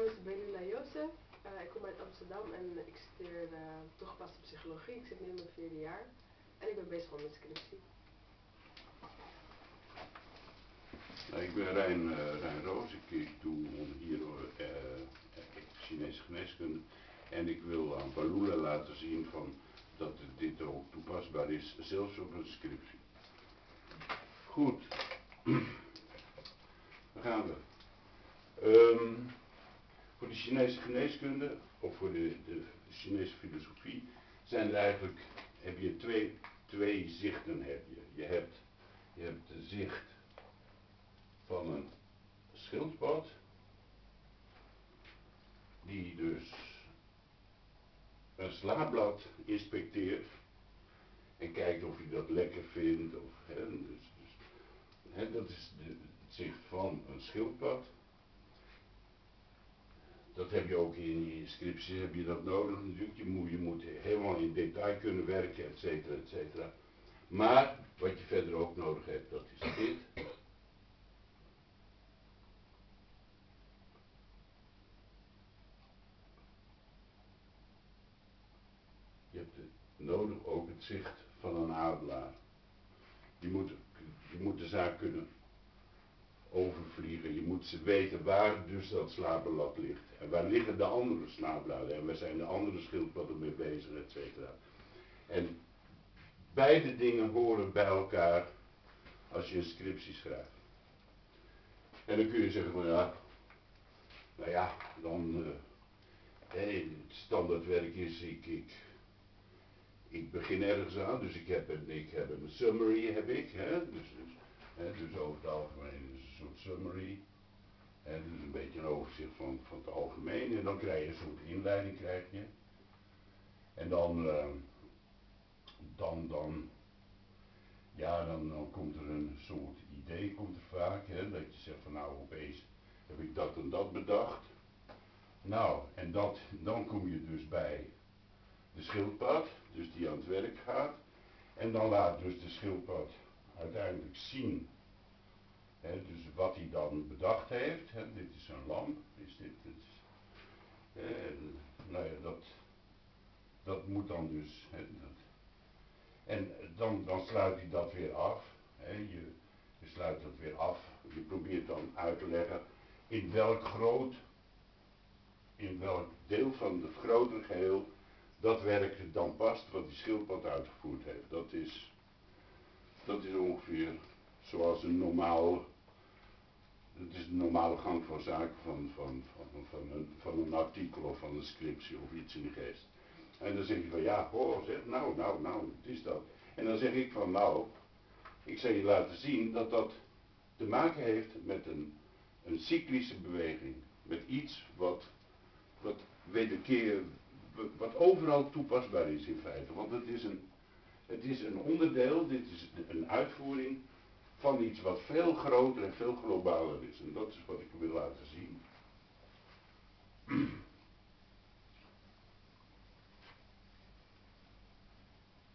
naam is Belula Jozef. Uh, ik kom uit Amsterdam en ik studeer uh, toegepaste psychologie. Ik zit nu in mijn vierde jaar en ik ben bezig met mijn scriptie. Nou, ik ben Rijn, uh, Rijn Roos. Ik, ik doe hier Chinese geneeskunde. En ik wil aan Balula laten zien van dat dit ook toepasbaar is, zelfs op een scriptie. Goed. Daar gaan we. Um, voor de Chinese geneeskunde, of voor de, de Chinese filosofie, zijn er eigenlijk, heb je twee, twee zichten. Heb je. Je, hebt, je hebt de zicht van een schildpad, die dus een slaapblad inspecteert en kijkt of hij dat lekker vindt. Of, hè, dus, dus, hè, dat is het zicht van een schildpad. Dat heb je ook in je scriptie, heb je dat nodig natuurlijk. Je moet, je moet helemaal in detail kunnen werken, et cetera, et cetera. Maar wat je verder ook nodig hebt, dat is dit. Je hebt nodig ook het zicht van een adelaar. Je moet, je moet de zaak kunnen overvliegen. Je moet ze weten waar dus dat slaapblad ligt. En waar liggen de andere slaapbladen. En waar zijn de andere schildpadden mee bezig, et cetera. En beide dingen horen bij elkaar als je een scriptie schrijft. En dan kun je zeggen van ja, nou ja, dan, uh, het standaardwerk is, ik, ik, ik begin ergens aan, dus ik heb een, ik heb een summary, heb ik, hè, dus, dus over het algemeen een soort summary, hè, dus een beetje een overzicht van, van het algemeen, en dan krijg je een soort inleiding, krijg je, en dan, uh, dan, dan, ja, dan, dan komt er een soort idee, komt er vaak, hè, dat je zegt van nou, opeens heb ik dat en dat bedacht, nou, en dat, dan kom je dus bij de schildpad, dus die aan het werk gaat. En dan laat dus de schildpad uiteindelijk zien, dus wat hij dan bedacht heeft. Dit is een lamp, is dit. dit en, nou ja, dat, dat moet dan dus. Dat, en dan, dan sluit hij dat weer af. Je, je sluit dat weer af. Je probeert dan uit te leggen in welk groot, in welk deel van het grotere geheel dat werk dan past wat die schildpad uitgevoerd heeft. Dat is, dat is ongeveer zoals een normaal, het is een normale gang van zaken van, van, van, van, een, van een artikel of van een scriptie of iets in de geest. En dan zeg je van ja, hoor, zeg, nou, nou, nou, het is dat. En dan zeg ik van nou, ik zal je laten zien dat dat te maken heeft met een, een cyclische beweging. Met iets wat, wat wederkeer, wat overal toepasbaar is in feite. Want het is een, het is een onderdeel, dit is een uitvoering van iets wat veel groter en veel globaler is. En dat is wat ik wil laten zien.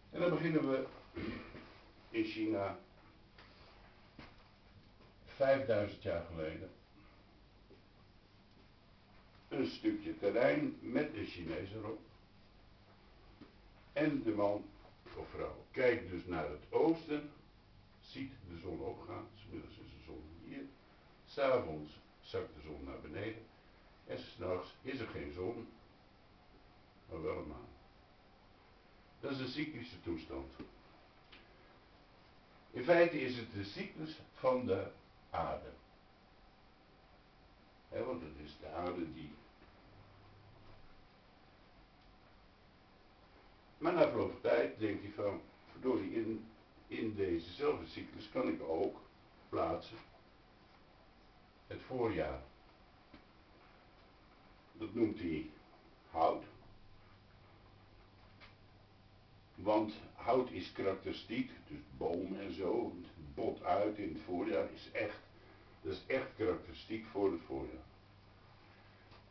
En dan beginnen we in China 5000 jaar geleden. Een stukje terrein met een Chinees erop. En de man of vrouw kijkt dus naar het oosten, ziet de zon opgaan, smiddags is de zon hier, s'avonds zakt de zon naar beneden en s'nachts is er geen zon, maar wel een maan. Dat is een cyclische toestand. In feite is het de cyclus van de aarde. Want het is de aarde die. Maar na verloop van tijd denk je van, verdorie, in, in dezezelfde cyclus kan ik ook plaatsen het voorjaar. Dat noemt hij hout. Want hout is karakteristiek, dus boom en zo, het bot uit in het voorjaar is echt, dat is echt karakteristiek voor het voorjaar.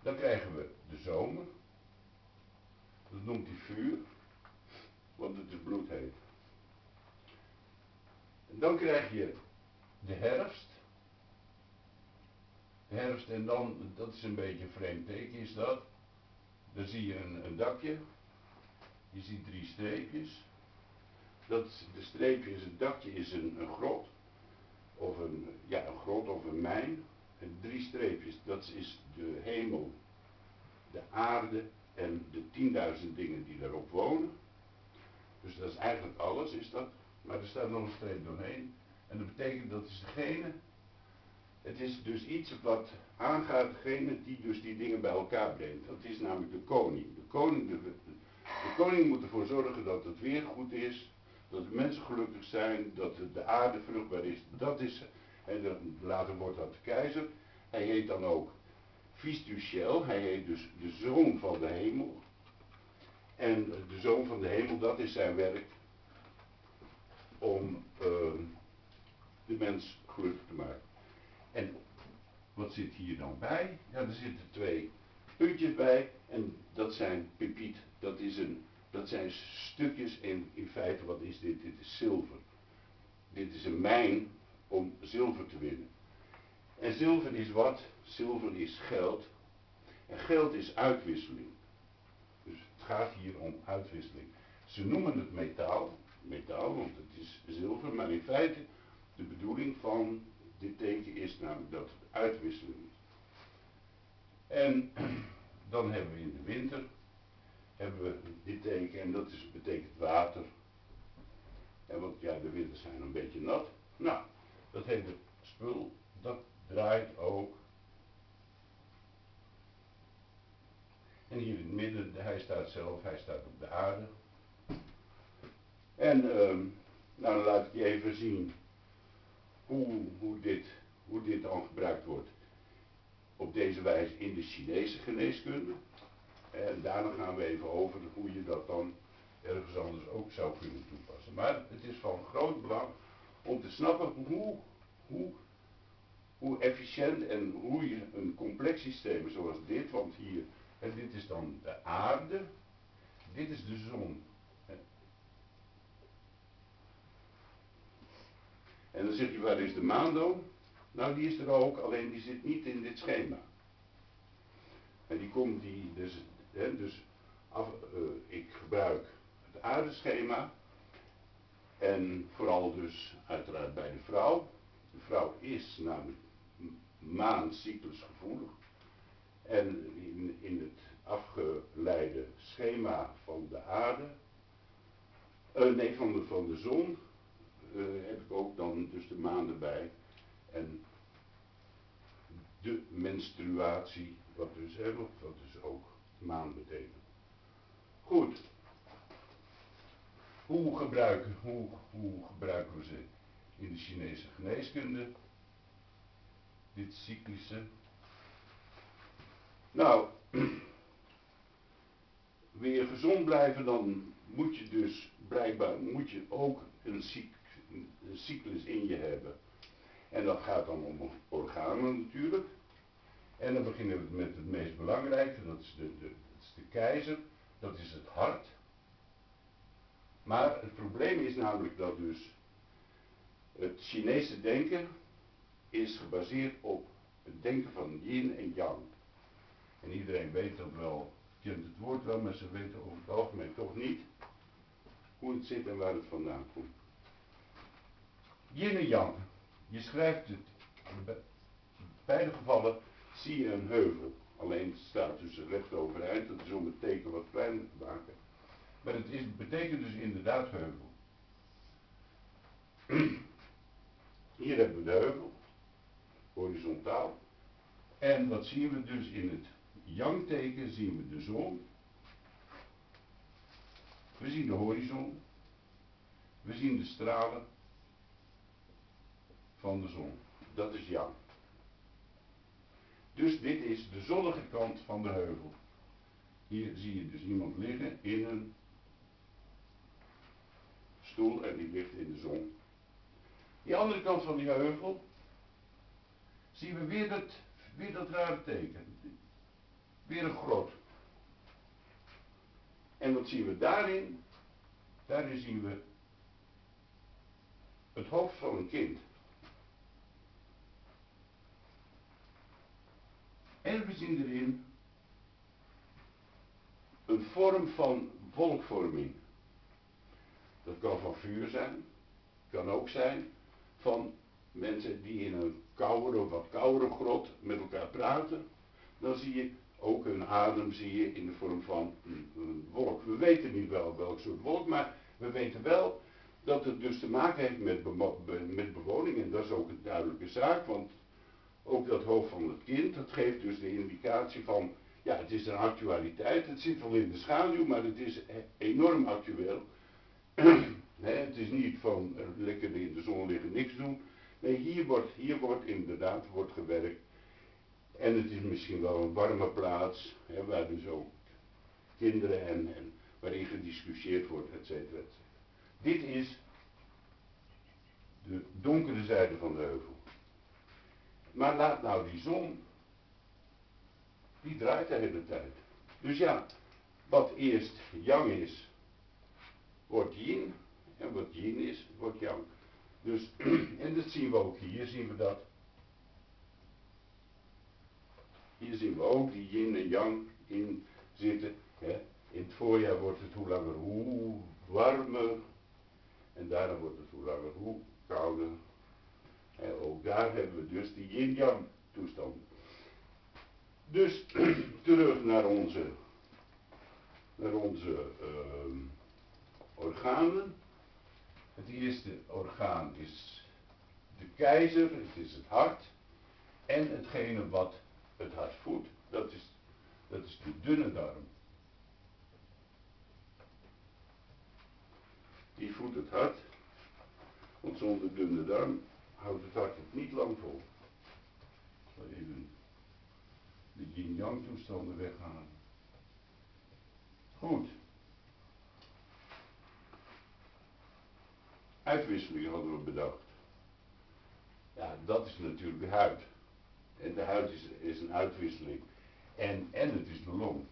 Dan krijgen we de zomer, dat noemt hij vuur, want het is bloedheet. En dan krijg je de herfst. herfst en dan, dat is een beetje een vreemd teken is dat. Dan zie je een, dakje, je ziet drie streepjes. Dat, de streepjes, het dakje is een, een grot, of een, ja, een grot of een mijn. En drie streepjes, dat is de hemel, de aarde en de tienduizend dingen die daarop wonen. Dus dat is eigenlijk alles, is dat. Maar er staat nog een streep doorheen. En dat betekent dat is degene, het is dus iets wat aangaat degene die dus die dingen bij elkaar brengt. Dat is namelijk de koning. De koning, de, de koning moet ervoor zorgen dat het weer goed is, dat de mensen gelukkig zijn, dat de aarde vruchtbaar is. Dat is, en later wordt dat de keizer. Hij heet dan ook ciel, hij heet dus de zoon van de hemel. En de zoon van de hemel, dat is zijn werk om uh, de mens gelukkig te maken. En wat zit hier dan bij? Ja, er zitten twee puntjes bij en dat zijn pepiet. Dat, is een, dat zijn stukjes en in feite wat is dit? Dit is zilver. Dit is een mijn om zilver te winnen. En zilver is wat? Zilver is geld. En geld is uitwisseling. Gaat hier om uitwisseling. Ze noemen het metaal, metaal, want het is zilver, maar in feite de bedoeling van dit teken is namelijk dat het uitwisseling is. En dan hebben we in de winter hebben we dit teken en dat is, betekent water. En want ja, de winters zijn een beetje nat. Nou, dat hele spul, dat draait ook. En hier in het midden, hij staat zelf, hij staat op de aarde. En um, nou, dan laat ik je even zien hoe, hoe, dit, hoe dit dan gebruikt wordt op deze wijze in de Chinese geneeskunde. En daarna gaan we even over hoe je dat dan ergens anders ook zou kunnen toepassen. Maar het is van groot belang om te snappen hoe, hoe, hoe efficiënt en hoe je een complex systeem zoals dit, want hier, en dit is dan de aarde, dit is de zon. En dan zegt je, waar is de maan dan? Nou, die is er ook, alleen die zit niet in dit schema. En die komt, die, dus, hè, dus af, uh, ik gebruik het aardeschema. En vooral dus uiteraard bij de vrouw. De vrouw is namelijk maancyclusgevoelig. En in, in het afgeleide schema van de aarde, uh, nee, van de, van de zon, uh, heb ik ook dan dus de maan erbij. En de menstruatie, wat dus, hè, wat dus ook maan betekent. Goed. Hoe gebruiken, hoe, hoe gebruiken we ze in de Chinese geneeskunde? Dit cyclische. Nou, wil je gezond blijven, dan moet je dus blijkbaar moet je ook een, een cyclus in je hebben. En dat gaat dan om organen natuurlijk. En dan beginnen we met het meest belangrijke, dat is de, de, dat is de keizer, dat is het hart. Maar het probleem is namelijk dat dus het Chinese denken is gebaseerd op het denken van yin en yang. En iedereen weet dat wel, kent het woord wel, maar ze weten over het algemeen toch niet hoe het zit en waar het vandaan komt. Yin en. Je schrijft het, in beide gevallen zie je een heuvel. Alleen staat dus recht overeind, dat is om het teken wat kleiner te maken. Maar het, is, betekent dus inderdaad heuvel. Hier hebben we de heuvel, horizontaal. En wat zien we dus in het yang-teken? Zien we de zon. We zien de horizon. We zien de stralen van de zon. Dat is yang. Dus dit is de zonnige kant van de heuvel. Hier zie je dus iemand liggen in een stoel en die ligt in de zon. Die andere kant van die heuvel zien we weer dat, weer rare teken. Weer een grot. En wat zien we daarin? Daarin zien we het hoofd van een kind. En we zien erin een vorm van volkvorming. Dat kan van vuur zijn, kan ook zijn van mensen die in een koude of wat koudere grot met elkaar praten. Dan zie je ook hun adem zie je in de vorm van een, wolk. We weten niet wel welk soort wolk, maar we weten wel dat het dus te maken heeft met, met bewoning. En dat is ook een duidelijke zaak, want ook dat hoofd van het kind, dat geeft dus de indicatie van, ja, het is een actualiteit. Het zit wel in de schaduw, maar het is enorm actueel. het is niet van lekker in de zon liggen, niks doen. Nee, hier wordt, hier wordt inderdaad wordt gewerkt. En het is misschien wel een warme plaats, hè, waar dus ook kinderen en, en waarin gediscussieerd wordt, et cetera, et cetera. Dit is de donkere zijde van de heuvel. Maar laat nou die zon, die draait de hele tijd. Dus ja, wat eerst yang is, wordt yin. En wat yin is, wordt yang. Dus, en dat zien we ook hier, zien we dat. Hier zien we ook die yin en yang in zitten. Hè. In het voorjaar wordt het hoe langer hoe warmer. En daarna wordt het hoe langer hoe kouder. En ook daar hebben we dus die yin-yang toestand. Dus terug naar onze, naar onze uh, organen. Het eerste orgaan is de keizer, het is het hart. En hetgene wat het hart voedt, dat is, dat is de dunne darm. Die voedt het hart. Want zonder dunne darm houdt het hart het niet lang vol. Ik zal even de yin-yang toestanden weghalen. Goed. Uitwisseling hadden we bedacht. Ja, dat is natuurlijk de huid. En de huid is, is een uitwisseling. En, en het is de long.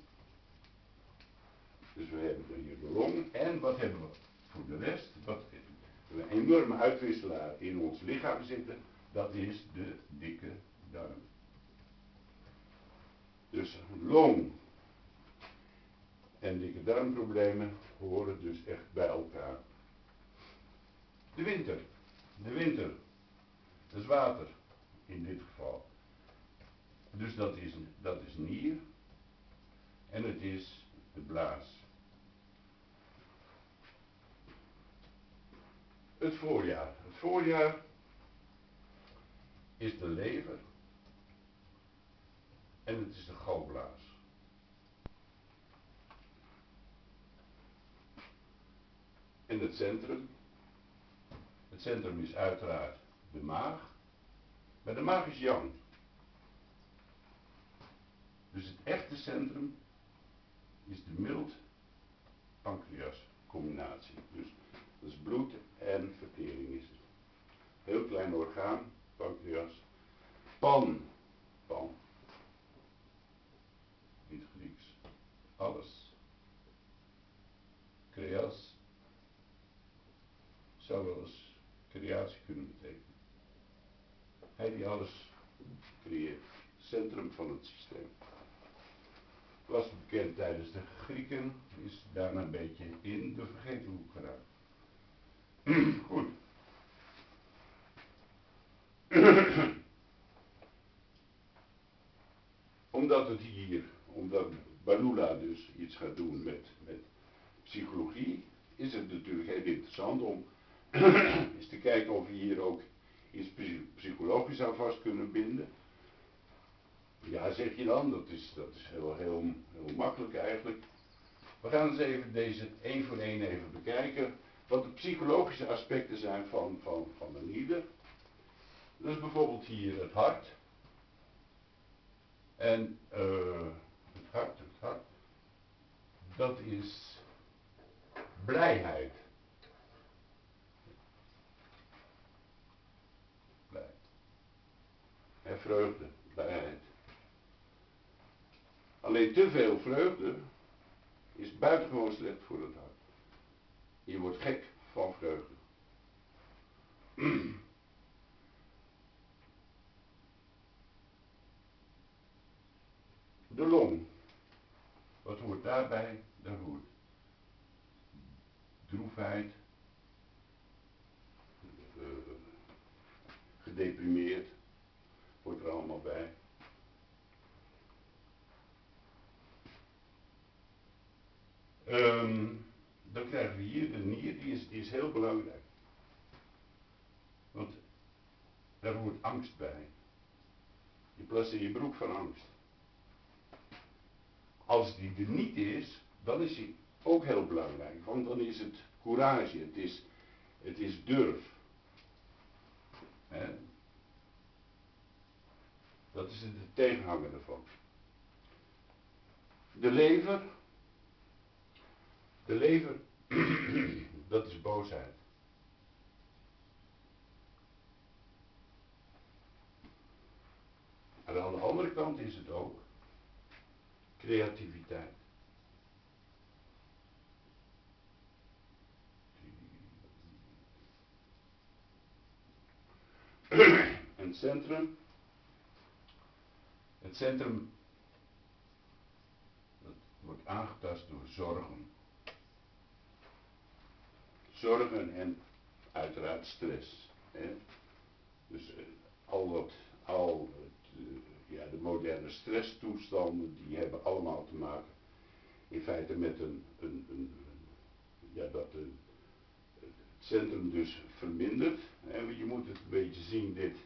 Dus we hebben hier de long. En wat hebben we voor de rest? Wat, een enorme uitwisselaar in ons lichaam zitten, dat is de dikke darm. Dus long en dikke darmproblemen horen dus echt bij elkaar. De winter. De winter. Dat is water in dit geval. Dus dat is, dat is nier. En het is de blaas. Het voorjaar. Het voorjaar is de lever en het is de galblaas. En het centrum. Het centrum is uiteraard de maag. Maar de maag is yang. Dus het echte centrum is de mild pancreas combinatie. Dus dat is bloed en vertering is het. Heel klein orgaan, pancreas. Pan, pan. Niet Grieks. Alles. Creas zou wel eens creatie kunnen betekenen. Hij die alles creëert. Centrum van het systeem. Was bekend tijdens de Grieken, is daarna een beetje in de vergetelhoek geraakt. Goed. omdat het hier, omdat Balula dus iets gaat doen met, met psychologie, is het natuurlijk heel interessant om eens te kijken of we hier ook iets psychologisch aan vast kunnen binden. Ja, zeg je dan, dat is, dat is heel, heel, heel makkelijk eigenlijk. We gaan eens even deze één voor één even bekijken wat de psychologische aspecten zijn van, van, van een ieder. Dus bijvoorbeeld hier het hart. En uh, het hart, het hart, dat is blijheid. Blij. En vreugde, blijheid. Alleen te veel vreugde is buitengewoon slecht voor het hart. Je wordt gek van vreugde. de long. Wat hoort daarbij? Daar hoort droefheid, uh, gedeprimeerd, hoort er allemaal bij. Um, dan krijgen we hier de nier, die is, die is heel belangrijk. Want daar hoort angst bij. Je plast in je broek van angst. Als die er niet is, dan is hij ook heel belangrijk. Want dan is het courage, het is, het is durf. Dat is de tegenhanger ervan. De lever. De lever, dat is boosheid. Aan de andere kant is het ook creativiteit. En het centrum, het centrum, dat wordt aangetast door zorgen. Zorgen en uiteraard stress. Hè? Dus eh, al wat, al ja, de moderne stresstoestanden, die hebben allemaal te maken in feite met een, een, een, ja, dat de, het centrum dus vermindert. En je moet het een beetje zien, dit,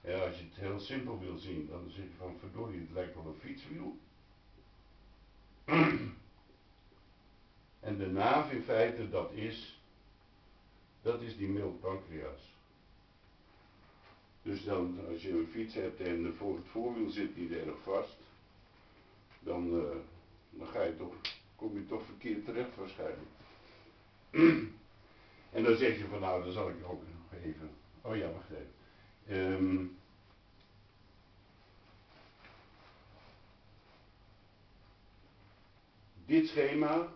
als je het heel simpel wil zien, dan zeg je van verdorie, het lijkt wel een fietswiel. en de naaf in feite, dat is, dat is die mild pancreas. Dus dan, als je een fiets hebt en voor het voorwiel zit niet erg vast, dan, uh, dan ga je toch, kom je toch verkeerd terecht waarschijnlijk. en dan zeg je van nou, dan zal ik ook nog even, oh ja, wacht even. Um, dit schema,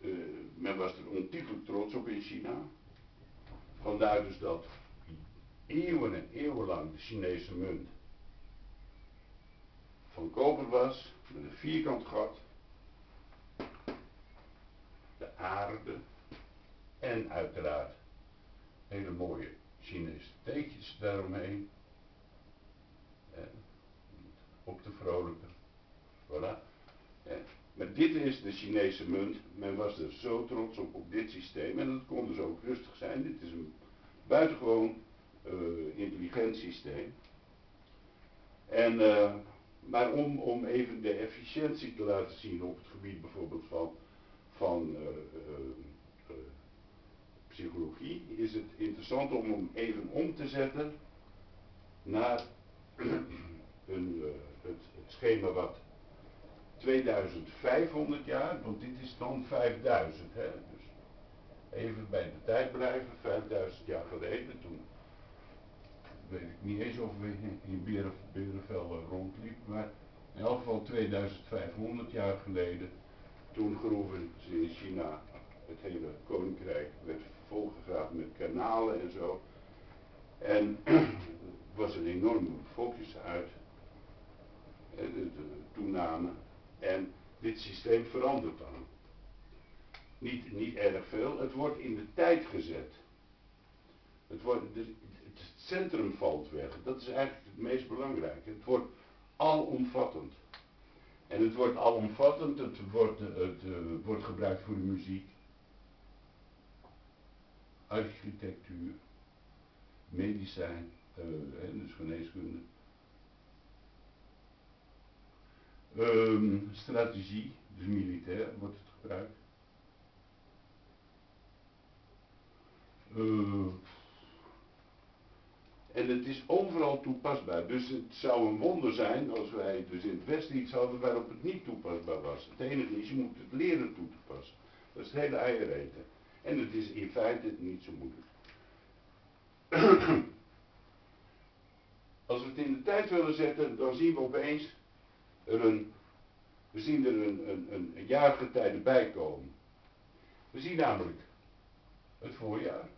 uh, men was er ontiegelijk trots op in China. Vandaar dus dat eeuwen en eeuwenlang de Chinese munt van koper was, met een vierkant gat, de aarde en uiteraard hele mooie Chinese teekjes daaromheen. op de vrolijke. Voilà. Maar dit is de Chinese munt. Men was er zo trots op, op dit systeem. En dat kon dus ook rustig zijn. Dit is een buitengewoon uh, intelligent systeem. En, uh, maar om, om even de efficiëntie te laten zien op het gebied bijvoorbeeld van, van uh, psychologie, is het interessant om hem even om te zetten naar een, het schema wat 2500 jaar, want dit is dan 5000. Hè? Dus even bij de tijd blijven, 5000 jaar geleden, toen weet ik niet eens of we in Beren, Berenvel rondliepen, maar in elk geval 2500 jaar geleden, toen groeven ze in China, het hele koninkrijk werd volgegraven met kanalen en zo. En was een enorme bevolkingsuit, de toename en dit systeem verandert dan. Niet, niet erg veel, het wordt in de tijd gezet. Het, wordt, het centrum valt weg, dat is eigenlijk het meest belangrijke. Het wordt alomvattend. En het wordt alomvattend, het wordt, het, uh, wordt gebruikt voor de muziek, architectuur, medicijn, uh, dus geneeskunde. Um, strategie, dus militair wordt het gebruikt. Uh, en het is overal toepasbaar. Dus het zou een wonder zijn als wij dus in het Westen iets hadden waarop het niet toepasbaar was. Het enige is, je moet het leren toe te passen. Dat is het hele eiereten. En het is in feite niet zo moeilijk. Als we het in de tijd willen zetten, dan zien we opeens er een, we zien er een, een, een, jaargetijde bij komen. We zien namelijk het voorjaar.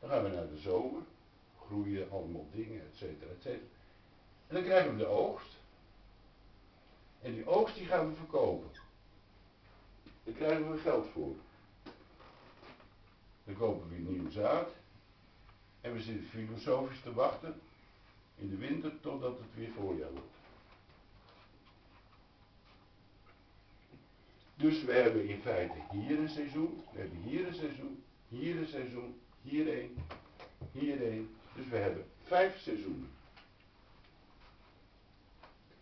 Dan gaan we naar de zomer. Groeien allemaal dingen, et cetera, et cetera. En dan krijgen we de oogst. En die oogst die gaan we verkopen. Daar krijgen we geld voor. Dan kopen we nieuw zaad. En we zitten filosofisch te wachten in de winter totdat het weer voorjaar wordt. Dus we hebben in feite hier een seizoen, we hebben hier een seizoen, hier een seizoen, hier één. Dus we hebben vijf seizoenen.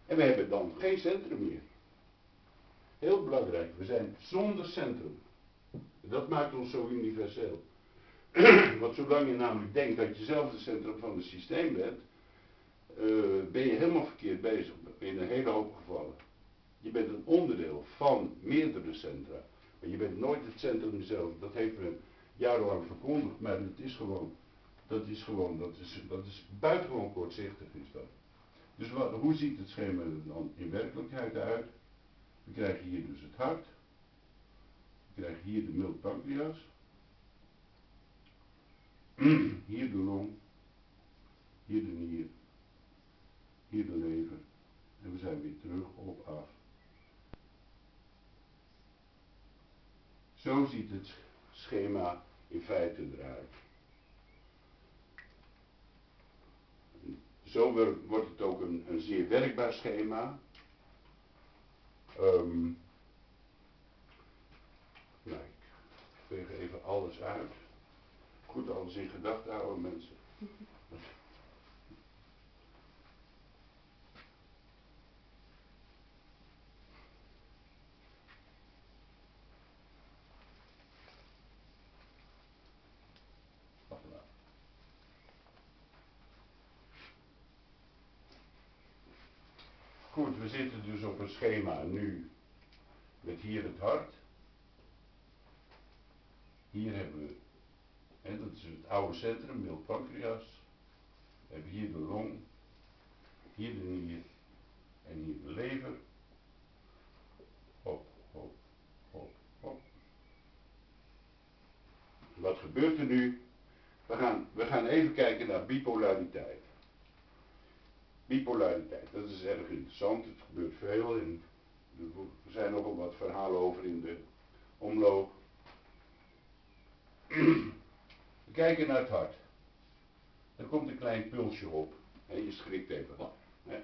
En we hebben dan geen centrum meer. Heel belangrijk, we zijn zonder centrum. Dat maakt ons zo universeel. Want zolang je namelijk denkt dat je zelf het centrum van het systeem bent, uh, ben je helemaal verkeerd bezig. In een hele hoop gevallen. Je bent een onderdeel van meerdere centra. Maar je bent nooit het centrum zelf. Dat heeft men jarenlang verkondigd, maar het is gewoon, dat is gewoon, dat is, dat is buitengewoon kortzichtig is dat. Dus wat, hoe ziet het schema dan in werkelijkheid uit? We krijgen hier dus het hart. We krijgen hier de mild pancreas. hier de long. Hier de nier. Hier de lever. En we zijn weer terug op af. Zo ziet het schema in feite eruit. Zo wordt het ook een, zeer werkbaar schema. Um, nou, ik veeg even alles uit. Goed alles in gedachten houden mensen. Goed, we zitten dus op een schema nu met hier het hart. Hier hebben we, hè, dat is het oude centrum, mild pancreas. We hebben hier de long, hier de nier en hier de lever. Hop, hop, hop, hop. Wat gebeurt er nu? We gaan, we gaan even kijken naar bipolariteit. Bipolariteit, dat is erg interessant. Het gebeurt veel en er zijn nogal wat verhalen over in de omloop. We kijken naar het hart. Er komt een klein pulsje op. En je schrikt even. Hè.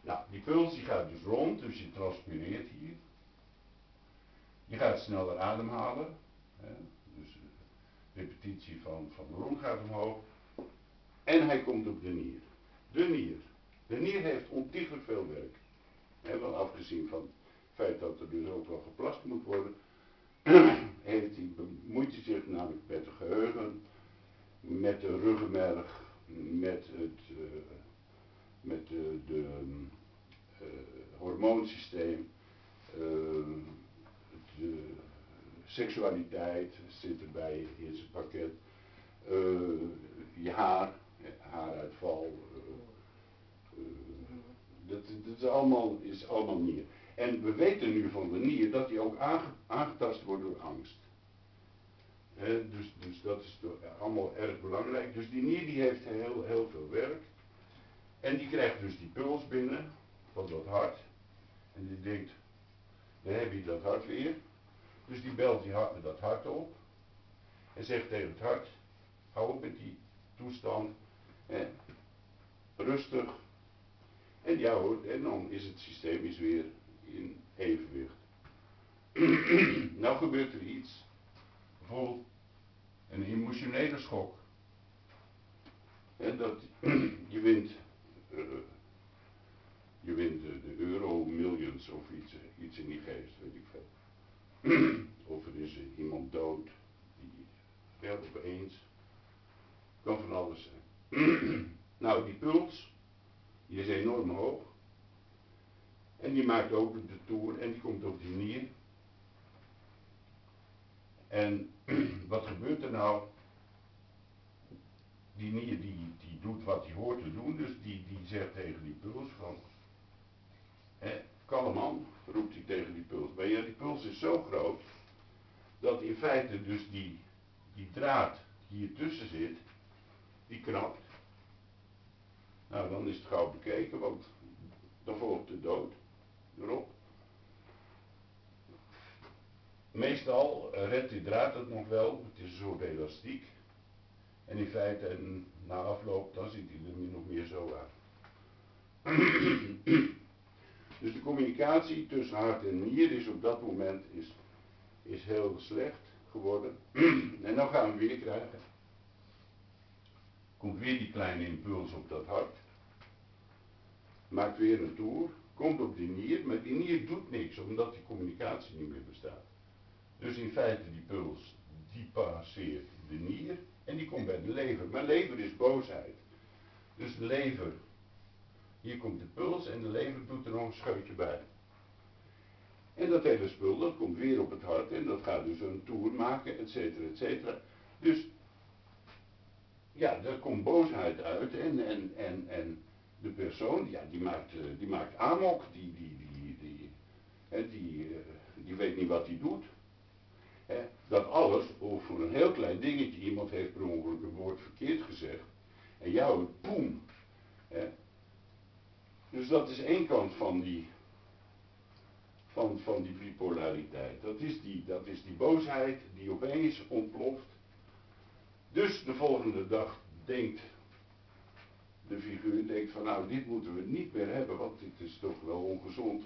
Nou, die puls die gaat dus rond, dus je transpireert hier. Je gaat sneller ademhalen. Hè. Dus de repetitie van, van de long gaat omhoog. En hij komt op de nier. De nier. De nier heeft ontiegelijk veel werk. Wel afgezien van het feit dat er dus ook wel geplast moet worden, heeft bemoeit hij zich namelijk met het geheugen, met de ruggenmerg, met het, uh, met de, de uh, hormoonsysteem, de seksualiteit zit erbij in zijn pakket, je haar, haaruitval, dat, is, allemaal, is allemaal nier. En we weten nu van de nier dat die ook aangetast wordt door angst. dus, dus dat is allemaal erg belangrijk. Dus die nier die heeft heel, heel veel werk. En die krijgt dus die puls binnen van dat hart. En die denkt, dan heb je dat hart weer. Dus die belt die hart, dat hart op. En zegt tegen het hart, hou op met die toestand. rustig, en ja hoor, en dan is het systeem is weer in evenwicht. nou gebeurt er iets. Bijvoorbeeld een emotionele schok. En dat je wint, uh, je wint de, de euro millions of iets, iets in die geest, weet ik veel. of er is iemand dood, die ja, opeens. Kan van alles zijn. nou, die puls, die is enorm hoog. En die maakt ook de toer en die komt op die nier. En wat gebeurt er nou? Die nier die, die doet wat hij hoort te doen, dus die, die zegt tegen die puls van, hè, kalm roept hij tegen die puls. Maar ja, die puls is zo groot, dat in feite dus die, die draad die hier tussen zit, die knapt. Nou, dan is het gauw bekeken, want dan volgt de dood erop. Meestal redt die draad het nog wel, het is een soort elastiek. En in feite, na afloop, dan ziet hij er nog meer zo uit. dus de communicatie tussen hart en nier is op dat moment is, is heel slecht geworden. en dan gaan we weer krijgen. Komt weer die kleine impuls op dat hart. Maakt weer een toer. Komt op die nier, maar die nier doet niks, omdat die communicatie niet meer bestaat. Dus in feite die puls, die passeert de nier en die komt bij de lever. Maar lever is boosheid. Dus de lever, hier komt de puls en de lever doet er nog een scheutje bij. En dat hele spul, dat komt weer op het hart en dat gaat dus een toer maken, et cetera, et cetera. Dus, ja, daar komt boosheid uit en, en, en, en de persoon, ja, die maakt, eh, die maakt amok, die, die, die, die, hè, die, eh, die weet niet wat hij doet. Hè, dat alles, of voor een heel klein dingetje, iemand heeft per ongeluk een woord verkeerd gezegd, en jou het poem. Hè. Dus dat is één kant van die, van, van die bipolariteit. Dat is die, dat is die boosheid die opeens ontploft. Dus de volgende dag denkt de figuur denkt van nou dit moeten we niet meer hebben, want dit is toch wel ongezond.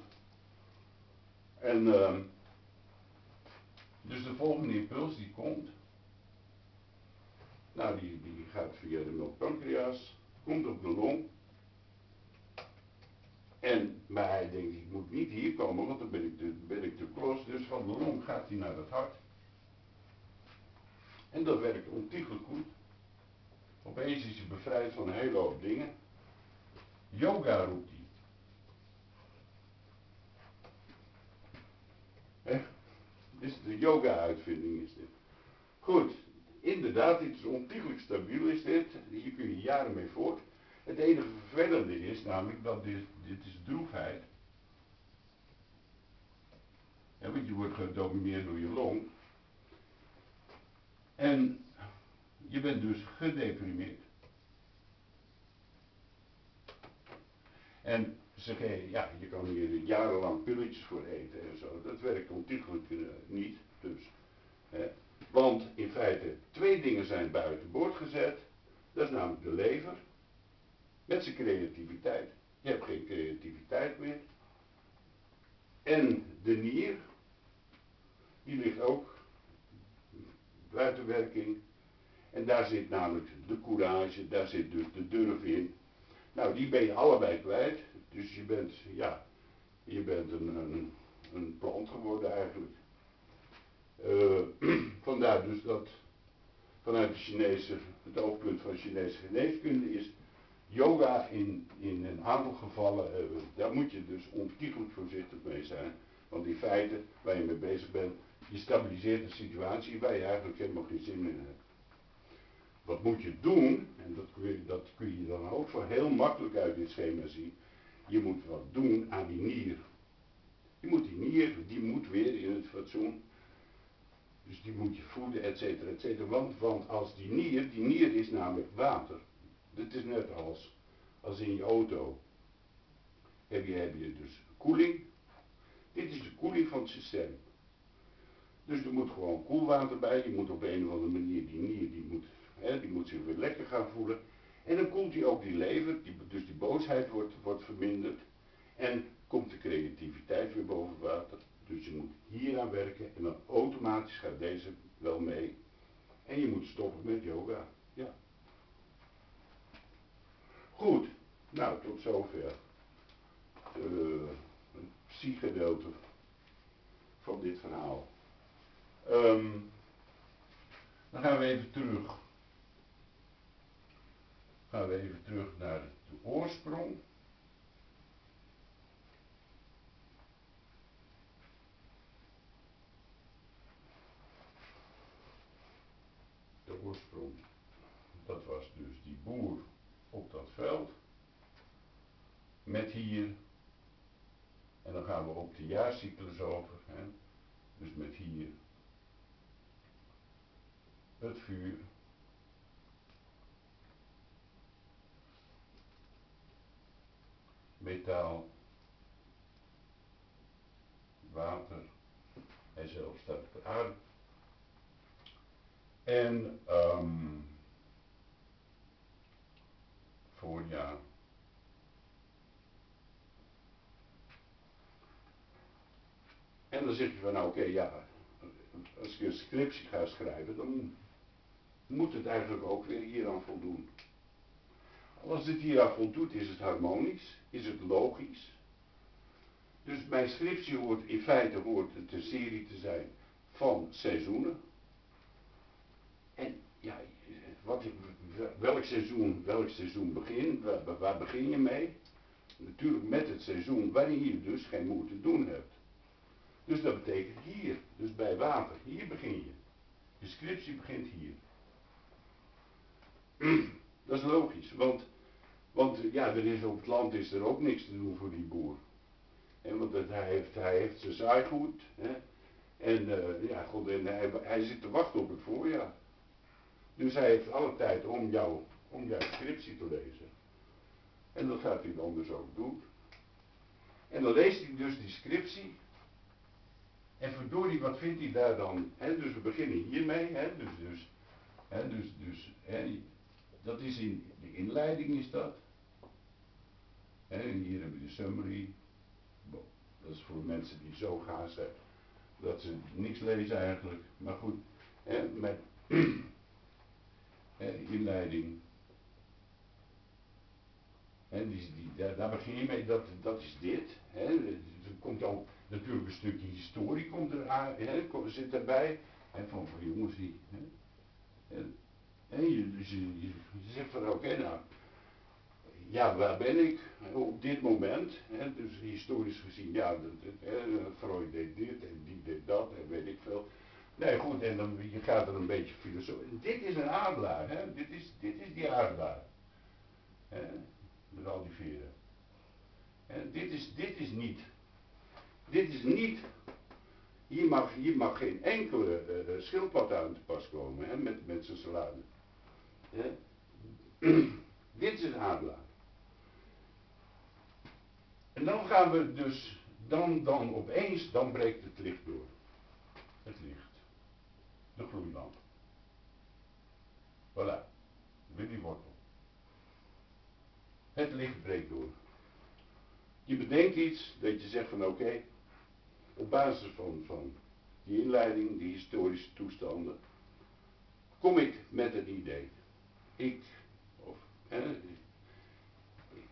En uh, dus de volgende impuls die komt, nou die, die gaat via de melkpancreas, komt op de long. En, maar hij denkt, ik moet niet hier komen, want dan ben ik te, ben ik te klos. Dus van de long gaat hij naar het hart. En dat werkt ontiegelijk goed. Opeens is hij bevrijd van een hele hoop dingen. Yoga roept hij. Echt? Is de yoga-uitvinding is dit. Goed, inderdaad, dit is ontiegelijk stabiel is dit. Hier kun je jaren mee voort. Het enige vervelende is namelijk dat dit, dit is droefheid. Want je wordt gedomineerd door je long. En je bent dus gedeprimeerd. En ze zeggen, ja, je kan hier jarenlang pilletjes voor eten en zo. Dat werkt ontiegelijk uh, niet. Dus, hè. Want in feite, twee dingen zijn buiten boord gezet. Dat is namelijk de lever. Met zijn creativiteit. Je hebt geen creativiteit meer. En de nier. Die ligt ook buiten werking. En daar zit namelijk de courage, daar zit dus de durf in. Nou, die ben je allebei kwijt. Dus je bent, ja, je bent een, een, een plant geworden eigenlijk. Uh, vandaar dus dat vanuit de Chinese, het oogpunt van Chinese geneeskunde is yoga in, in een aantal gevallen, daar moet je dus ontiegelijk voorzichtig mee zijn. Want in feite, waar je mee bezig bent, je stabiliseert een situatie waar je eigenlijk helemaal geen zin in hebt. Wat moet je doen? En dat kun, je, dat kun je dan ook voor heel makkelijk uit dit schema zien. Je moet wat doen aan die nier. Je moet die nier, die moet weer in het fatsoen. Dus die moet je voeden, et cetera, et cetera. Want, want als die nier, die nier is namelijk water. Dit is net als, als in je auto. Heb je, heb je dus koeling. Dit is de koeling van het systeem. Dus er moet gewoon koelwater bij. Je moet op een of andere manier die nier, die moet die moet zich weer lekker gaan voelen. En dan komt hij ook die lever, dus die boosheid wordt, wordt verminderd. En komt de creativiteit weer boven water. Dus je moet hier aan werken en dan automatisch gaat deze wel mee. En je moet stoppen met yoga. Ja. Goed, nou tot zover uh, een psychgedeelte van dit verhaal. Um, dan gaan we even terug gaan we even terug naar de oorsprong. De oorsprong, dat was dus die boer op dat veld. Met hier, en dan gaan we op de jaarcyclus over. Hè? Dus met hier het vuur metaal, water en zelf staat het aan. En um, voorjaar. En dan zeg je van nou oké ja, als je een scriptie gaat schrijven, dan moet het eigenlijk ook weer hieraan voldoen. Als het hieraan voldoet, is het harmonisch, is het logisch. Dus mijn scriptie hoort in feite hoort een serie te zijn van seizoenen. En ja, wat, welk seizoen, welk seizoen begin, waar, begin je mee? Natuurlijk met het seizoen waarin je dus geen moeite te doen hebt. Dus dat betekent hier, dus bij water, hier begin je. De scriptie begint hier. Dat is logisch, want, want ja, er is op het land is er ook niks te doen voor die boer. En want het, hij, heeft, hij heeft zijn zaaigoed. Hè? En, uh, ja, God, en hij, hij zit te wachten op het voorjaar. Dus hij heeft alle tijd om, jou, om jouw scriptie te lezen. En dat gaat hij dan dus ook doen. En dan leest hij dus die scriptie. En verdorie, wat vindt hij daar dan? He, dus we beginnen hiermee. He, dus, dus, he, dus, dus he, dat is in de inleiding is dat. hier hebben we de summary. Dat is voor mensen die zo gaan zijn dat ze niks lezen eigenlijk. Maar goed, met inleiding. En die, die, daar, begin je mee, dat, dat is dit. Hè. Er komt ook natuurlijk een stukje historie komt er aan, zit erbij. En van, van jongens die. Hè. En, en je, je, je, zegt van oké nou, ja waar ben ik op dit moment, hè, dus historisch gezien, ja, Freud deed dit en die deed dat en weet ik veel. Nee, goed, en dan je gaat er een beetje filosofisch. Dit is een aardlaar, hè? Dit, is, dit is die aardlaar. Met al die veren. En dit is, dit is niet. Dit is niet. Hier mag, hier mag geen enkele uh, schildpad aan te pas komen, hè? Met, met zijn salade. dit is een aardlaar. En dan gaan we dus, dan, dan opeens, dan breekt het licht door. Het licht de gloeilamp. Voilà, weer die wortel. Het licht breekt door. Je bedenkt iets dat je zegt van oké, op basis van, van die inleiding, die historische toestanden, kom ik met het idee. Ik, of, hè,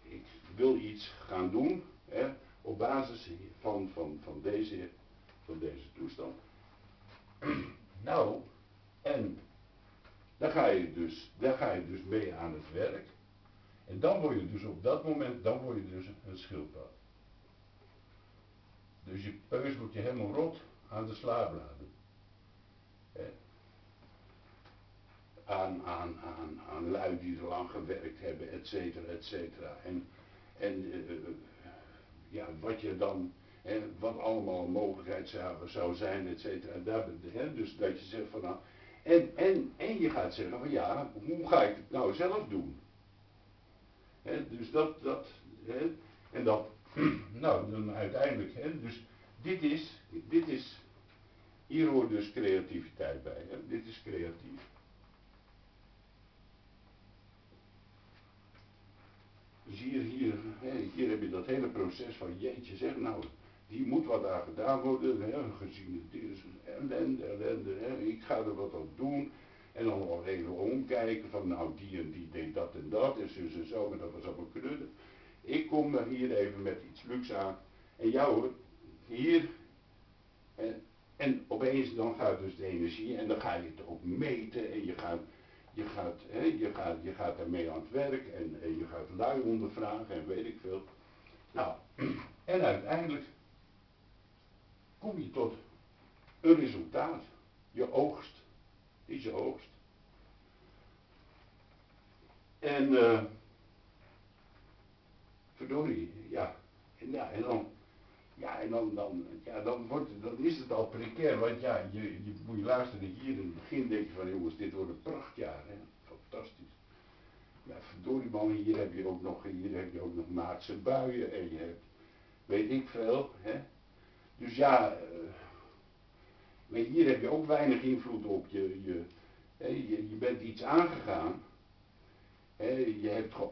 ik, wil iets gaan doen hè, op basis van, van, van, deze, van deze toestand. Nou, en dan ga je dus, dan ga je dus mee aan het werk. En dan word je dus op dat moment, dan word je dus een schildpad. Dus je peus wordt je helemaal rot aan de slaapbladen. Aan, aan, aan, aan lui die er lang gewerkt hebben, et cetera, et cetera. En, en uh, ja, wat je dan Hè, wat allemaal een mogelijkheid zou, zijn, et cetera. dus dat je zegt van nou, en, en, en je gaat zeggen van ja, hoe ga ik het nou zelf doen? Hè, dus dat, dat, hè, en dat, nou dan uiteindelijk, hè, dus dit is, dit is, hier hoort dus creativiteit bij, hè, dit is creatief. Dus hier, hier, hier heb je dat hele proces van jeetje zeg nou, die moet wat aan gedaan worden, hè, gezien het is ellende, ellende, hè, ik ga er wat aan doen. En dan nog even omkijken van nou die en die deed dat en dat en zo en zo, maar dat was allemaal knudden. Ik kom er hier even met iets luks aan. En jou hoor, hier. En, en opeens dan gaat dus de energie en dan ga je het ook meten en je gaat, je gaat, hè, je gaat, je gaat ermee aan het werk en, je gaat lui ondervragen en weet ik veel. Nou, en uiteindelijk kom je tot een resultaat. Je oogst is je oogst. En uh, verdorie, ja. Ja, en dan, ja, en dan, dan, ja, dan, wordt, dan is het al precair. Want ja, je, je moet je luisteren hier in het begin denk je van jongens, dit wordt een prachtjaar. Hè? Fantastisch. ja, verdorie man, hier heb je ook nog, hier heb je ook nog maatse buien en je hebt, weet ik veel, hè. Dus ja, uh, hier heb je ook weinig invloed op. Je, je, je, je bent iets aangegaan, hè, je hebt ge,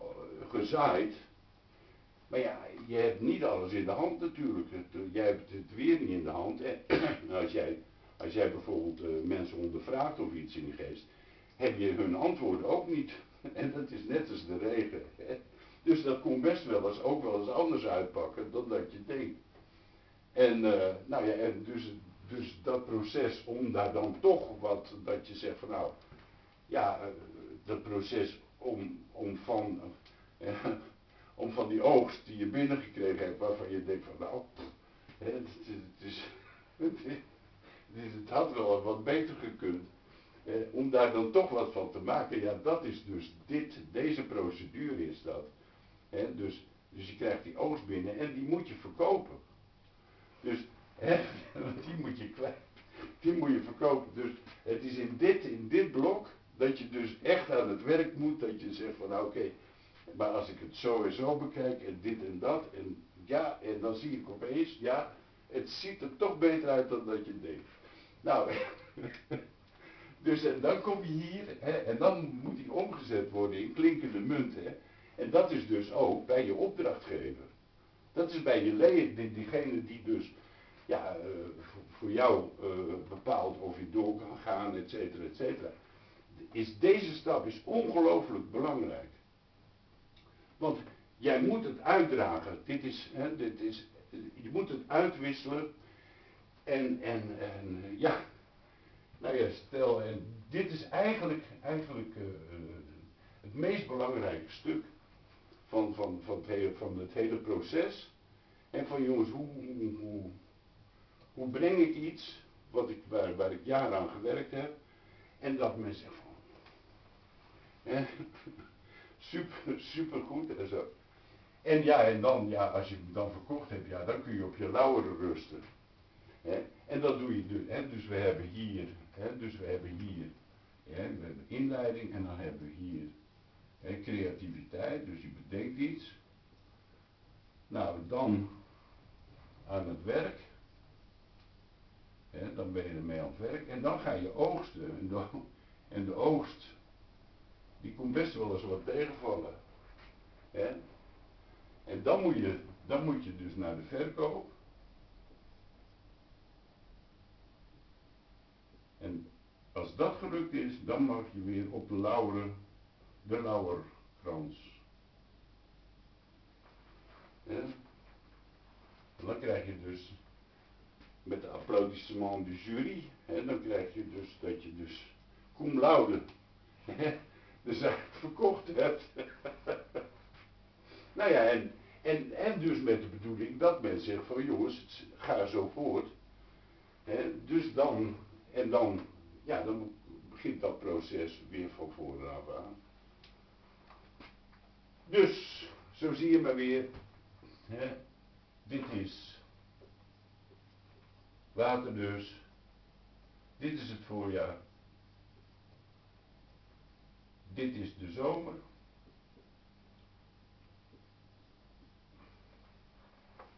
gezaaid, maar ja, je hebt niet alles in de hand natuurlijk. Het, jij hebt het weer niet in de hand. En als jij, als jij bijvoorbeeld uh, mensen ondervraagt of iets in die geest, heb je hun antwoorden ook niet. En dat is net als de regen. Dus dat kon best wel eens ook wel eens anders uitpakken dan dat je denkt. En, uh, nou ja, en dus, dus dat proces om daar dan toch wat, dat je zegt van nou, ja, dat proces om, om van, om van die oogst die je binnengekregen hebt, waarvan je denkt van nou, het, is, het, had wel wat beter gekund. Om daar dan toch wat van te maken, ja dat is dus dit, deze procedure is dat. Dus, dus je krijgt die oogst binnen en die moet je verkopen. Dus hè, die moet je kwijt, die moet je verkopen. Dus het is in dit, in dit blok dat je dus echt aan het werk moet, dat je zegt van nou oké, maar als ik het zo bekijk en dit en dat en ja, en dan zie ik opeens, ja, het ziet er toch beter uit dan dat je denkt. Nou, dus en dan kom je hier hè, en dan moet die omgezet worden in klinkende munten. Hè, en dat is dus ook bij je opdrachtgever. Dat is bij je die, diegene die dus ja, uh, voor, jou uh, bepaalt of je door kan gaan, et cetera, et cetera. Is deze stap is ongelooflijk belangrijk. Want jij moet het uitdragen. Dit is, hè, dit is, je moet het uitwisselen. En, en, en ja, nou ja, stel, en dit is eigenlijk, eigenlijk uh, het meest belangrijke stuk van, van, van, het hele, van het hele proces. En van jongens, hoe, hoe, hoe, breng ik iets wat ik, waar, waar ik jaren aan gewerkt heb. En dat men zegt van, super, super goed en zo. En ja, en dan, ja, als je hem dan verkocht hebt, ja, dan kun je op je lauweren rusten. En dat doe je dus. Dus we hebben hier, dus we hebben hier, we hebben inleiding en dan hebben we hier creativiteit, dus je bedenkt iets. Nou, dan aan het werk. Dan ben je ermee aan het werk en dan ga je oogsten. En, dan, en de oogst, die komt best wel eens wat tegenvallen. En dan moet, je, dan moet je dus naar de verkoop. En als dat gelukt is, dan mag je weer op de lauweren, de lauwerkrans. En dan krijg je dus met de applaudissement de jury, hè, dan krijg je dus dat je dus cum laude de zaak verkocht hebt. nou ja, en, en, en dus met de bedoeling dat men zegt van jongens, ga zo voort. Dus dan en dan, ja, dan begint dat proces weer van vooraf aan. Dus, zo zie je maar weer, dit is water dus, dit is het voorjaar, dit is de zomer.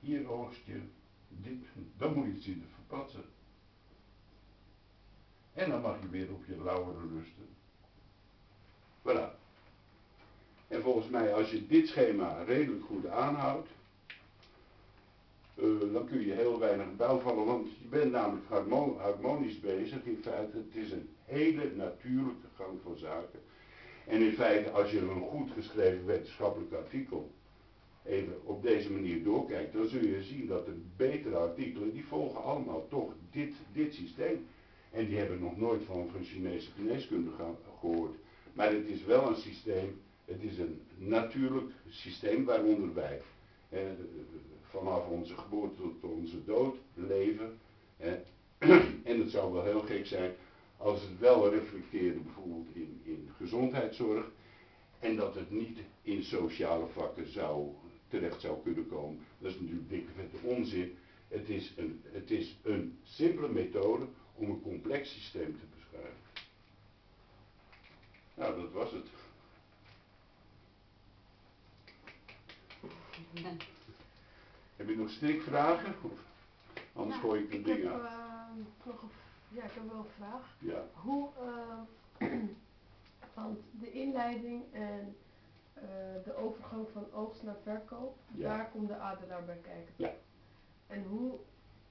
Hier oogst je, dit, dan moet je het zien te verpatsen. En dan mag je weer op je lauweren rusten. Voilà. En volgens mij, als je dit schema redelijk goed aanhoudt, uh, dan kun je heel weinig bouwvallen, want je bent namelijk harmonisch bezig. In feite, het is een hele natuurlijke gang van zaken. En in feite, als je een goed geschreven wetenschappelijk artikel even op deze manier doorkijkt, dan zul je zien dat de betere artikelen, die volgen allemaal toch dit, dit systeem. En die hebben nog nooit van, van Chinese geneeskunde gehoord. Maar het is wel een systeem, het is een natuurlijk systeem waaronder wij vanaf onze geboorte tot onze dood leven. En het zou wel heel gek zijn als het wel reflecteerde bijvoorbeeld in, in gezondheidszorg. En dat het niet in sociale vakken zou, terecht zou kunnen komen. Dat is natuurlijk dikke vette onzin. Het is, een, het is een simpele methode om een complex systeem te beschrijven. Nou, dat was het. Heb je nog strikvragen? Of anders Ja, gooi ik de ding ja, ik heb wel een vraag. Ja. Hoe, ehm, want de inleiding en eh, de overgang van oogst naar verkoop, Ja. daar komt de adelaar bij kijken. Ja. En hoe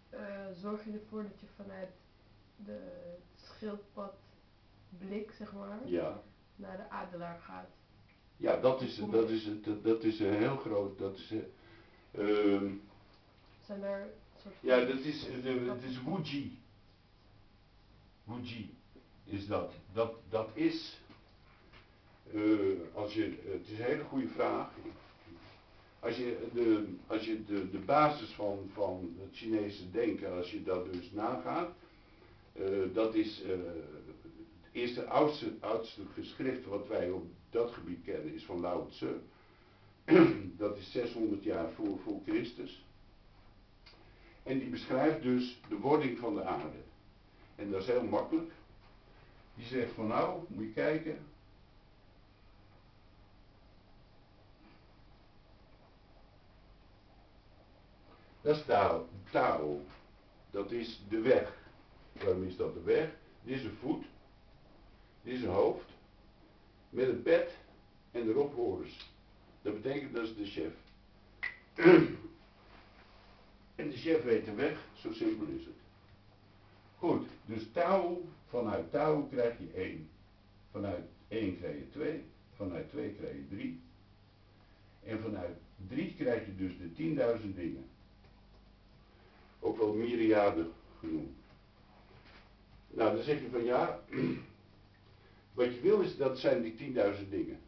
eh, zorg je ervoor dat je vanuit de schildpad blik, zeg maar, Ja. naar de adelaar gaat? Ja, dat is, dat is, dat, dat is een heel groot, dat is, eh, ehm, Zijn er soort ja, dat is, het is Wuji. Wuji is dat. Dat, dat is, eh, als je, het is een hele goede vraag. Als je de, als je de, de basis van, van het Chinese denken, als je dat dus nagaat, eh, dat is eh, het eerste oudste, oudste geschrift wat wij op dat gebied kennen, is van Lao Tse. dat is 600 jaar voor, voor Christus. En die beschrijft dus de wording van de aarde. En dat is heel makkelijk. Die zegt van nou, moet je kijken. Dat is. Tao. Dat is de weg. Waarom is dat de weg? Dit is een voet. Dit is een hoofd. Met een pet en erop horens. Dat betekent dat is de chef. En de chef weet de weg, zo simpel is het. Goed, dus Tao, vanuit Tao krijg je 1. Vanuit 1 krijg je 2, vanuit 2 krijg je 3. En vanuit 3 krijg je dus de 10.000 dingen. Ook wel myriaden genoemd. Nou, dan zeg je van ja, wat je wil is, dat zijn die 10.000 dingen.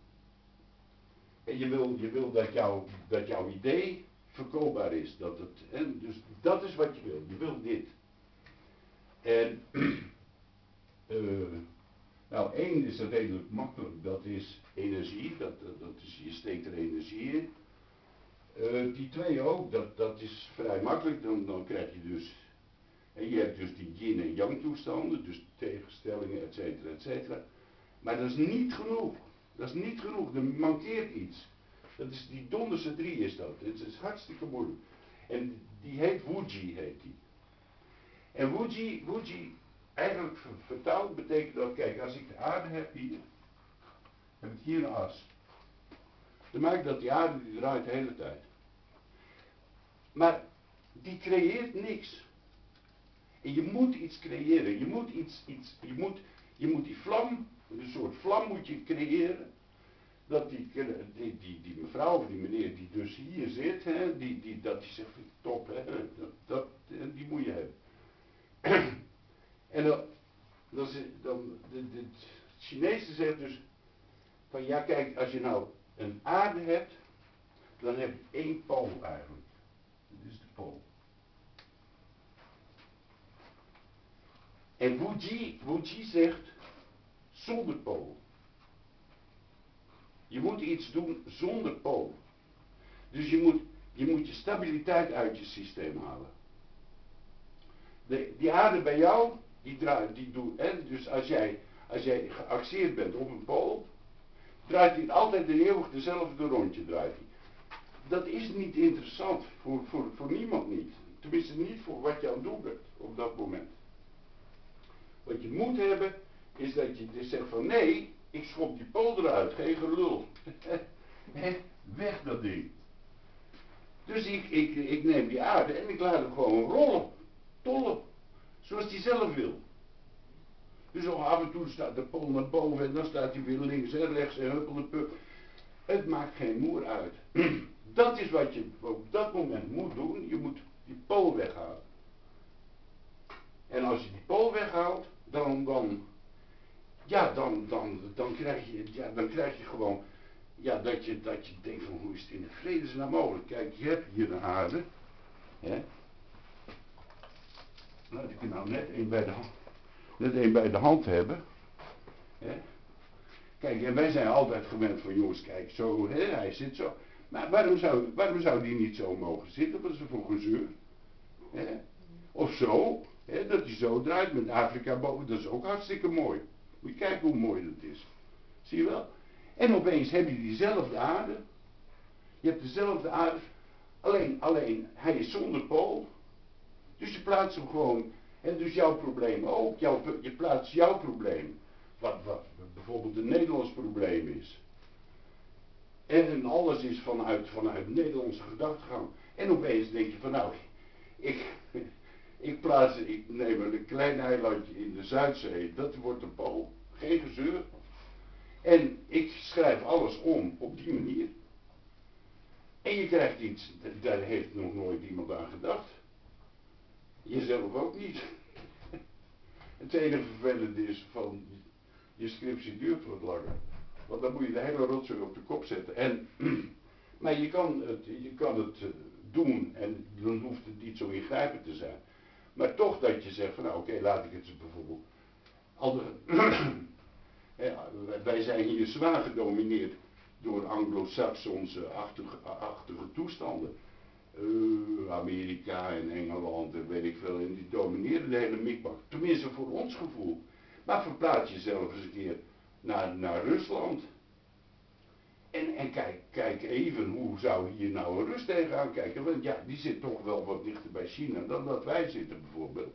En je wil, je wil dat, jouw dat jouw idee verkoopbaar is. Dat het, en dus dat is wat je wil. Je wil dit. En eh, nou, één is redelijk makkelijk. Dat is energie. Dat, dat, is, je steekt er energie in. Eh, die twee ook, dat, dat is vrij makkelijk. Dan, dan krijg je dus. En je hebt dus die yin en yang toestanden, dus tegenstellingen, et cetera, et cetera. Maar dat is niet genoeg. Dat is niet genoeg. Er mankeert iets. Dat is die donderse drie is dat. Het is hartstikke moeilijk. En die heet Wuji, heet die. En Wuji, Wuji, eigenlijk ver- vertaald betekent dat, kijk, als ik de aarde heb hier, heb ik hier een as. Dan maak ik dat die aarde die draait de hele tijd. Maar die creëert niks. En je moet iets creëren. Je moet iets, iets je moet, je moet die vlam, een soort vlam moet je creëren. Dat die, die, die, die mevrouw of die meneer die dus hier zit, hè, die, die, dat die zegt, top hè, dat, dat, die moet je hebben. en dan, dan, dan de, Chinese zegt dus, van ja kijk, als je nou een aarde hebt, dan heb je één pool eigenlijk. Dit is de pool. En Wuji, Wuji zegt, zonder pool. Je moet iets doen zonder pool. Dus je moet, je moet je stabiliteit uit je systeem halen. De, die aarde bij jou, die draait, die doet, dus als jij, als jij geaxeerd bent op een pool, draait hij altijd de eeuwig dezelfde rondje draait. Dat is niet interessant, voor, voor, voor niemand niet. Tenminste niet voor wat je aan het doen bent op dat moment. Wat je moet hebben, is dat je dus zegt van nee, ik schop die pool eruit, geen gelul. Weg dat ding. Dus ik, ik, ik neem die aarde en ik laat hem gewoon rollen, tollen, zoals hij zelf wil. Dus al af en toe staat de pool naar boven en dan staat hij weer links en rechts en huppel de pup. Het maakt geen moer uit. Dat is wat je op dat moment moet doen. Je moet die pool weghalen. En als je die pool weghaalt, dan, dan, ja, dan, dan, dan, krijg je, ja, dan krijg je gewoon, ja, dat je, dat je denkt van hoe is het in de vredesnaam mogelijk? Kijk, je hebt hier een aarde, hè. Laat ik er nou net een bij de hand, net bij de hand hebben, hè. Kijk, en wij zijn altijd gewend van jongens, kijk, zo, hè, hij zit zo. Maar waarom zou, waarom zou die niet zo mogen zitten? Wat is er voor gezeur? Hè? Of zo, hè, dat hij zo draait met Afrika boven, dat is ook hartstikke mooi. Moet je kijken hoe mooi dat is. Zie je wel? En opeens heb je diezelfde aarde. Je hebt dezelfde aarde, Alleen, alleen, hij is zonder pool. Dus je plaatst hem gewoon, en dus jouw probleem ook. Jouw, je plaatst jouw probleem. Wat, wat bijvoorbeeld een Nederlands probleem is. En alles is vanuit, vanuit Nederlandse gedachtegang. En opeens denk je van nou, ik, ik plaats, ik neem een klein eilandje in de Zuidzee, dat wordt een pool. Geen gezeur. En ik schrijf alles om op die manier. En je krijgt iets, daar heeft nog nooit iemand aan gedacht. Jezelf ook niet. Het enige vervelende is van, je scriptie duurt wat langer. Want dan moet je de hele rotzooi op de kop zetten. En, maar je kan het, je kan het eh, doen en dan hoeft het niet zo ingrijpend te zijn. Maar toch dat je zegt van nou oké, laat ik het bijvoorbeeld. Andere, wij zijn hier zwaar gedomineerd door anglo-saxonse achtige toestanden. Uh, Amerika en Engeland en weet ik veel, en die domineren de hele mikmak. Tenminste voor ons gevoel. Maar verplaats jezelf eens een keer naar, naar Rusland. En, en kijk, kijk even, hoe zou hier nou een Rus tegenaan kijken? Want ja, die zit toch wel wat dichter bij China dan dat wij zitten bijvoorbeeld.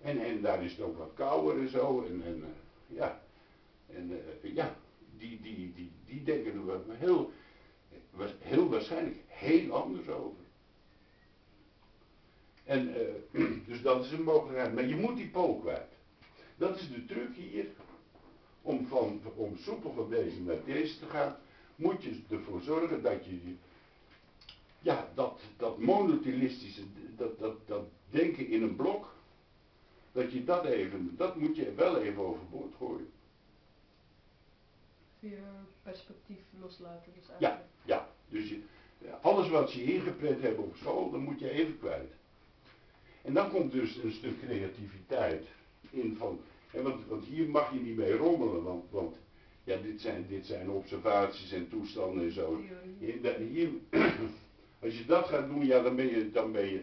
En, en daar is het ook wat kouder en zo. En, en uh, ja, en uh, ja, die, die, die, die denken er heel, heel waarschijnlijk heel anders over. En uh, dus dat is een mogelijkheid. Maar je moet die pool kwijt. Dat is de truc hier. Om, van, om soepel van deze naar deze te gaan, moet je ervoor zorgen dat je ja, dat, dat monothelistische, dat, dat, dat denken in een blok, dat je dat even, dat moet je wel even overboord gooien. Je perspectief loslaten dus eigenlijk. Ja, ja. Dus je, alles wat ze ingeprent hebben op school, dan moet je even kwijt. En dan komt dus een stuk creativiteit in van, en want, want hier mag je niet mee rommelen, want, want ja, dit zijn, dit zijn observaties en toestanden en zo. Hier, hier, als je dat gaat doen, ja, dan ben je, dan ben je,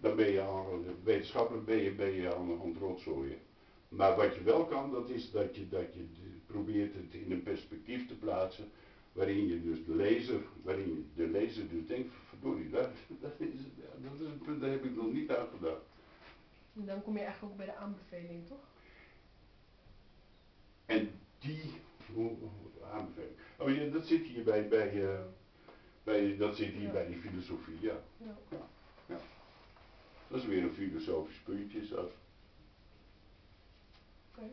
dan ben je aan, wetenschappelijk ben je, ben je aan, aan het rotzooien. Maar wat je wel kan, dat is dat je, dat je probeert het in een perspectief te plaatsen, waarin je dus de lezer, waarin je de lezer dus denkt, verdorie, dat, dat, is, dat is een punt, daar heb ik nog niet aan gedacht. En dan kom je eigenlijk ook bij de aanbeveling, toch? En die hoe, aanbeveling. Oh ja, dat zit hier bij, bij, uh, bij dat zit hier Ja. bij die filosofie, ja. Ja. ja. Dat is weer een filosofisch puntje, is dat. Oké.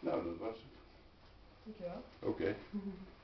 Nou, dat was het. Dankjewel. Oké.